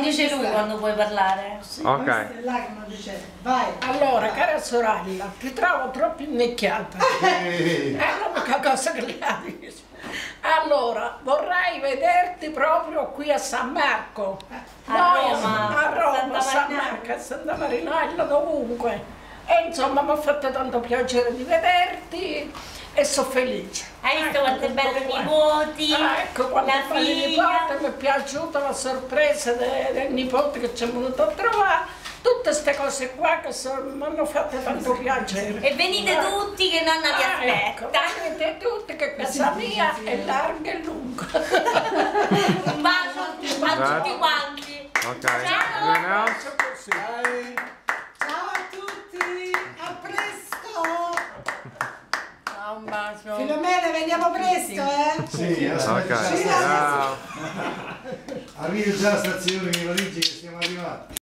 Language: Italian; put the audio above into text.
Dice lui quando puoi parlare. Ok. Questo è là che non dice. Vai. Allora, cara sorella, ti trovo troppo invecchiata. Eh, È l'unica cosa che le ha detto. Allora, vorrei vederti proprio qui a San Marco. A Noi Roma, a Roma, Santa a San. Marco, a Santa Marinella, dovunque. E insomma, mi ha fatto tanto piacere di vederti e sono felice. Hai visto Ecco, quante belle nipoti? Ah, ecco, la figlia. nipote mi è piaciuta la sorpresa de- del nipote che ci è venuto a trovare. Tutte queste cose qua che mi hanno fatto tanto piacere. E venite Ah. tutti che nonna vi Ah, ecco, aspetta. venite tutti che casa mia è larga e lunga. Un bacio a tutti quanti. Ok. Ciao a tutti. A presto. Un bacio. Filomena, veniamo presto, eh? Sì, aspetta, Ok. già sta- Ciao. arrivi già alla stazione di Parigi che siamo arrivati.